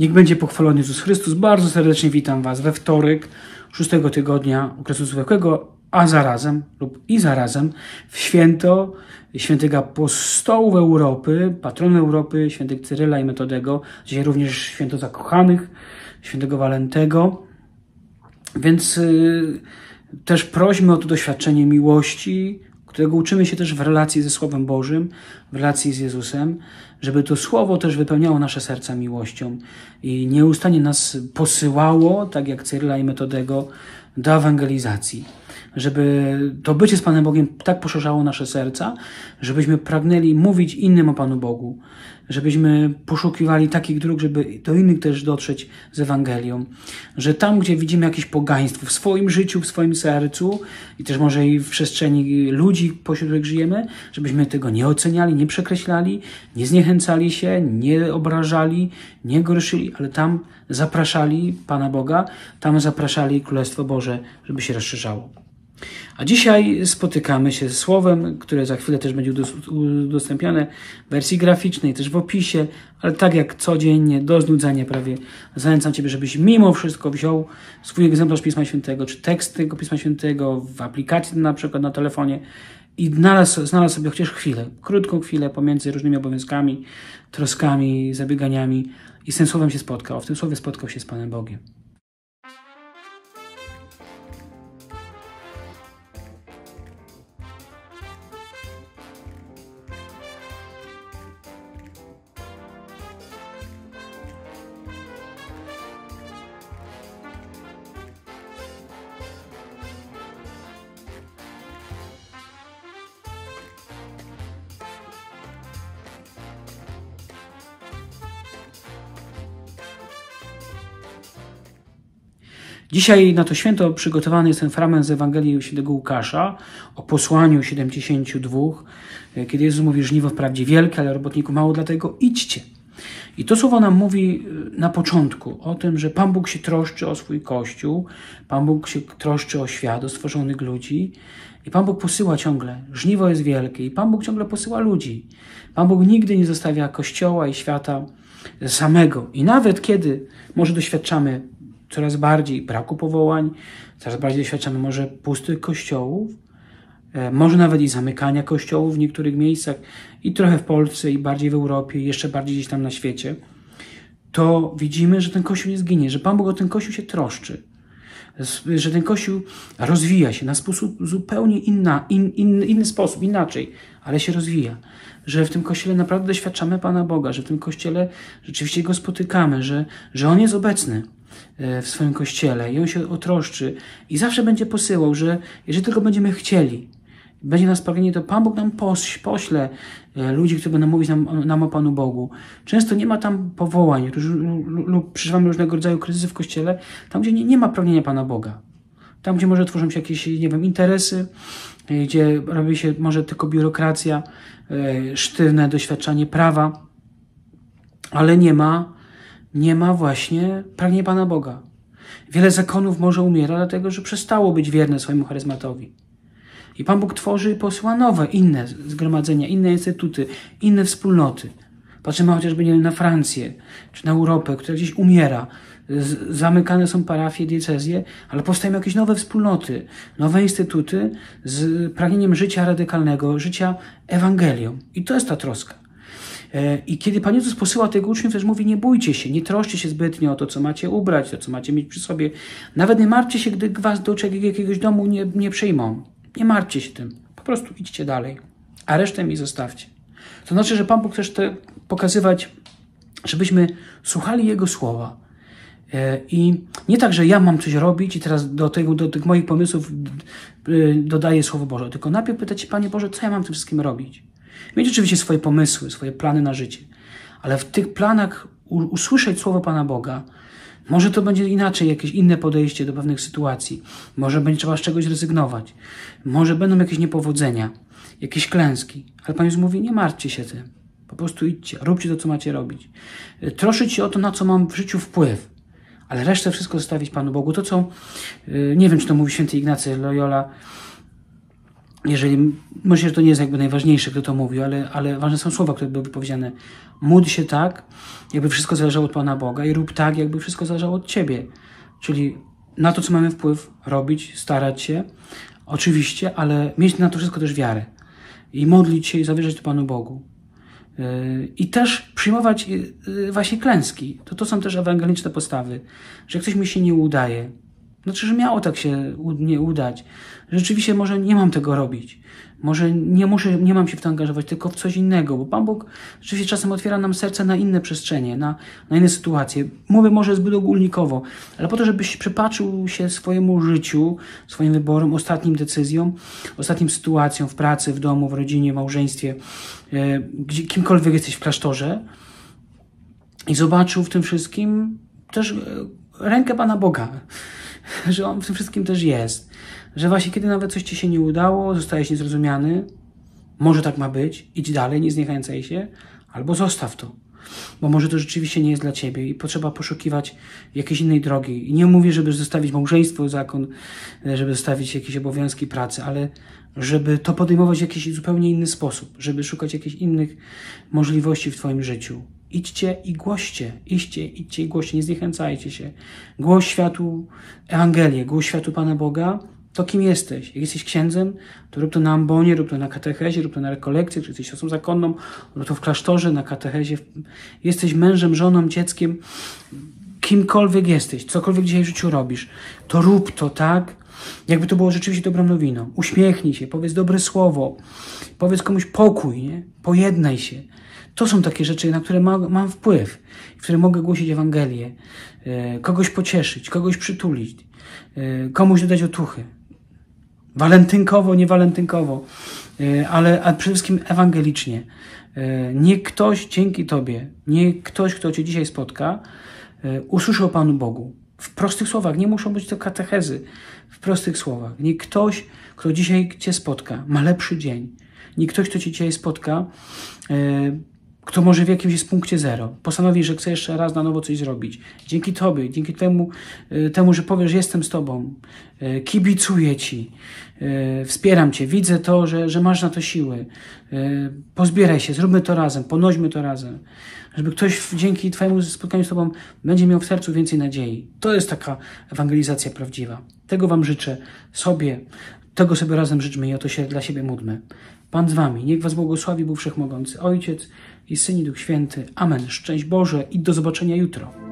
Niech będzie pochwalony Jezus Chrystus. Bardzo serdecznie witam Was we wtorek szóstego tygodnia okresu zwykłego, a zarazem lub i zarazem w święto świętego apostołów Europy, patronu Europy, świętych Cyryla i Metodego, dzisiaj również święto zakochanych, świętego Walentego. Więc y, też prośmy o to doświadczenie miłości, którego uczymy się też w relacji ze Słowem Bożym, w relacji z Jezusem, żeby to Słowo też wypełniało nasze serca miłością i nieustannie nas posyłało, tak jak Cyryla i Metodego, do ewangelizacji. Żeby to bycie z Panem Bogiem tak poszerzało nasze serca, żebyśmy pragnęli mówić innym o Panu Bogu, żebyśmy poszukiwali takich dróg, żeby do innych też dotrzeć z Ewangelią. Że tam, gdzie widzimy jakieś pogaństwo w swoim życiu, w swoim sercu i też może i w przestrzeni ludzi, pośród których żyjemy, żebyśmy tego nie oceniali, nie przekreślali, nie zniechęcali się, nie obrażali, nie gorszyli, ale tam zapraszali Pana Boga, tam zapraszali Królestwo Boże, żeby się rozszerzało. A dzisiaj spotykamy się z słowem, które za chwilę też będzie udostępnione w wersji graficznej, też w opisie, ale tak jak codziennie, do znudzenia prawie, zachęcam Ciebie, żebyś mimo wszystko wziął swój egzemplarz Pisma Świętego, czy tekst tego Pisma Świętego w aplikacji na przykład na telefonie i znalazł, znalazł sobie chociaż chwilę, krótką chwilę pomiędzy różnymi obowiązkami, troskami, zabieganiami i z tym słowem się spotkał. W tym słowie spotkał się z Panem Bogiem. Dzisiaj na to święto przygotowany jest ten fragment z Ewangelii Świętego Łukasza o posłaniu 72, kiedy Jezus mówi, żniwo wprawdzie wielkie, ale robotników mało, dlatego idźcie. I to słowo nam mówi na początku o tym, że Pan Bóg się troszczy o swój Kościół, Pan Bóg się troszczy o świat, o stworzonych ludzi i Pan Bóg posyła ciągle. Żniwo jest wielkie i Pan Bóg ciągle posyła ludzi. Pan Bóg nigdy nie zostawia Kościoła i świata samego. I nawet kiedy może doświadczamy coraz bardziej braku powołań, coraz bardziej doświadczamy może pustych kościołów, e, może nawet i zamykania kościołów w niektórych miejscach, i trochę w Polsce, i bardziej w Europie, i jeszcze bardziej gdzieś tam na świecie, to widzimy, że ten kościół nie zginie, że Pan Bóg o ten kościół się troszczy, że ten kościół rozwija się na sposób zupełnie inna, in, in, inny sposób, inaczej, ale się rozwija. Że w tym kościele naprawdę doświadczamy Pana Boga, że w tym kościele rzeczywiście go spotykamy, że, że on jest obecny w swoim kościele i on się otroszczy i zawsze będzie posyłał, że jeżeli tylko będziemy chcieli, będzie nas pragnienie, to Pan Bóg nam pośle e, ludzi, którzy będą mówić nam, nam o Panu Bogu. Często nie ma tam powołań lub przeżywamy różnego rodzaju kryzysy w kościele, tam gdzie nie, nie ma pragnienia Pana Boga. Tam, gdzie może tworzą się jakieś, nie wiem, interesy, e, gdzie robi się może tylko biurokracja, sztywne doświadczanie prawa, ale nie ma nie ma właśnie pragnienia Pana Boga. Wiele zakonów może umiera, dlatego że przestało być wierne swojemu charyzmatowi. I Pan Bóg tworzy i posyła nowe, inne zgromadzenia, inne instytuty, inne wspólnoty. Patrzymy chociażby nie wiem, na Francję czy na Europę, która gdzieś umiera. Zamykane są parafie, diecezje, ale powstają jakieś nowe wspólnoty, nowe instytuty z pragnieniem życia radykalnego, życia Ewangelią. I to jest ta troska. E, I kiedy Pan Jezus posyła tych uczniów, też mówi, nie bójcie się, nie troszcie się zbytnio o to, co macie ubrać, to, co macie mieć przy sobie. Nawet nie martwcie się, gdy was do jakiegoś domu nie, nie przyjmą. Nie martwcie się tym. Po prostu idźcie dalej, a resztę mi zostawcie. To znaczy, że Pan Bóg chce te pokazywać, żebyśmy słuchali Jego słowa. E, I nie tak, że ja mam coś robić i teraz do, tego, do tych moich pomysłów e, dodaję Słowo Boże, tylko najpierw pytać się, Panie Boże, co ja mam tym wszystkim robić? Mieć oczywiście swoje pomysły, swoje plany na życie, ale w tych planach usłyszeć słowo Pana Boga, może to będzie inaczej, jakieś inne podejście do pewnych sytuacji. Może będzie trzeba z czegoś rezygnować. Może będą jakieś niepowodzenia, jakieś klęski. Ale Pan Jezus mówi, nie martwcie się tym. Po prostu idźcie, róbcie to, co macie robić. Troszyć się o to, na co mam w życiu wpływ. Ale resztę wszystko zostawić Panu Bogu. To, co, y, nie wiem, czy to mówi święty Ignacy Loyola, jeżeli, myślę, że to nie jest jakby najważniejsze, kto to mówił, ale, ale ważne są słowa, które były wypowiedziane. Módl się tak, jakby wszystko zależało od Pana Boga i rób tak, jakby wszystko zależało od Ciebie. Czyli na to, co mamy wpływ, robić, starać się, oczywiście, ale mieć na to wszystko też wiarę. I modlić się i zawierzać Panu Bogu. Yy, I też przyjmować yy, właśnie klęski. To, to są też ewangeliczne postawy, że jak coś mi się nie udaje, znaczy, że miało tak się nie udać. Rzeczywiście może nie mam tego robić. Może nie muszę, nie mam się w to angażować, tylko w coś innego, bo Pan Bóg rzeczywiście czasem otwiera nam serce na inne przestrzenie, na, na inne sytuacje. Mówię może zbyt ogólnikowo, ale po to, żebyś przypatrzył się swojemu życiu, swoim wyborom, ostatnim decyzjom, ostatnim sytuacjom w pracy, w domu, w rodzinie, małżeństwie, e, gdzie, kimkolwiek jesteś w klasztorze i zobaczył w tym wszystkim też e, rękę Pana Boga że on w tym wszystkim też jest. Że właśnie kiedy nawet coś ci się nie udało, zostajesz niezrozumiany, może tak ma być, idź dalej, nie zniechęcaj się, albo zostaw to. Bo może to rzeczywiście nie jest dla ciebie i potrzeba poszukiwać jakiejś innej drogi. I nie mówię, żeby zostawić małżeństwo, zakon, żeby zostawić jakieś obowiązki pracy, ale żeby to podejmować w jakiś zupełnie inny sposób, żeby szukać jakichś innych możliwości w Twoim życiu. Idźcie i głoście, idźcie, idźcie i głoście, nie zniechęcajcie się. Głoś światu Ewangelię, głoś światu Pana Boga, to kim jesteś. Jak jesteś księdzem, to rób to na ambonie, rób to na katechezie, rób to na rekolekcji, czy jesteś siostrą zakonną, rób to w klasztorze, na katechezie. Jesteś mężem, żoną, dzieckiem, kimkolwiek jesteś, cokolwiek dzisiaj w życiu robisz, to rób to tak, jakby to było rzeczywiście dobrą nowiną. Uśmiechnij się, powiedz dobre słowo, powiedz komuś pokój, nie? pojednaj się. To są takie rzeczy, na które ma, mam wpływ, w które mogę głosić Ewangelię, e, kogoś pocieszyć, kogoś przytulić, e, komuś dodać otuchy. Walentynkowo, nie walentynkowo, e, ale a przede wszystkim ewangelicznie. Nie ktoś dzięki Tobie, nie ktoś, kto Cię dzisiaj spotka, usłyszy o Panu Bogu. W prostych słowach, nie muszą być to katechezy, w prostych słowach. Nie ktoś, kto dzisiaj Cię spotka, ma lepszy dzień. Nie ktoś, kto Cię dzisiaj spotka, kto może w jakimś jest punkcie zero, postanowi, że chce jeszcze raz na nowo coś zrobić. Dzięki Tobie, dzięki temu, y, temu że powiesz, jestem z Tobą, y, kibicuję Ci, y, wspieram Cię, widzę to, że, że masz na to siły. Pozbieraj się, zróbmy to razem, ponośmy to razem. Żeby ktoś dzięki Twojemu spotkaniu z Tobą będzie miał w sercu więcej nadziei. To jest taka ewangelizacja prawdziwa. Tego Wam życzę sobie, tego sobie razem życzmy i o to się dla siebie módlmy. Pan z Wami, niech Was błogosławi Bóg Wszechmogący, Ojciec, i Syn i Duch Święty. Amen. Szczęść Boże i do zobaczenia jutro.